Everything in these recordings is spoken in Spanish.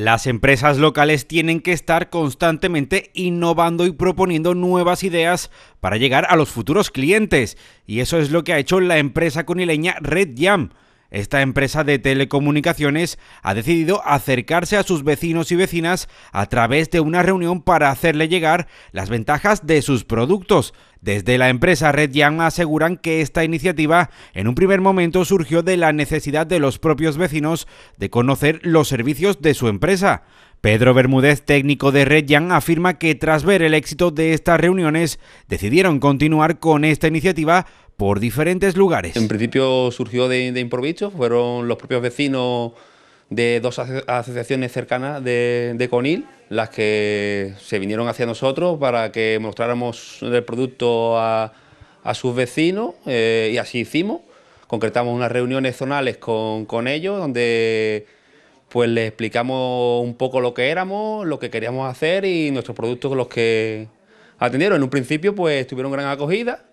Las empresas locales tienen que estar constantemente innovando y proponiendo nuevas ideas para llegar a los futuros clientes. Y eso es lo que ha hecho la empresa conileña Red Jam esta empresa de telecomunicaciones ha decidido acercarse a sus vecinos y vecinas a través de una reunión para hacerle llegar las ventajas de sus productos. Desde la empresa Red Young aseguran que esta iniciativa en un primer momento surgió de la necesidad de los propios vecinos de conocer los servicios de su empresa. Pedro Bermúdez, técnico de Red Young, afirma que tras ver el éxito de estas reuniones decidieron continuar con esta iniciativa por diferentes lugares. En principio surgió de, improviso, fueron los propios vecinos de dos asociaciones cercanas de, Conil las que se vinieron hacia nosotros para que mostráramos el producto a, sus vecinos eh, y así hicimos. Concretamos unas reuniones zonales con, con ellos donde pues les explicamos un poco lo que éramos, lo que queríamos hacer y nuestros productos con los que atendieron. En un principio pues tuvieron gran acogida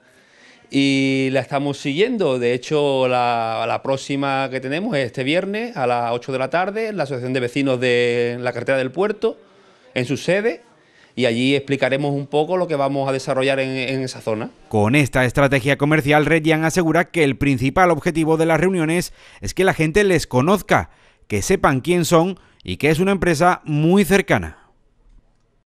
y la estamos siguiendo. De hecho, la, próxima que tenemos es este viernes a las 8 de la tarde, la Asociación de Vecinos de la Carretera del Puerto, en su sede. Y allí explicaremos un poco lo que vamos a desarrollar en, esa zona. Con esta estrategia comercial, Redian asegura que el principal objetivo de las reuniones es que la gente les conozca, que sepan quién son y que es una empresa muy cercana.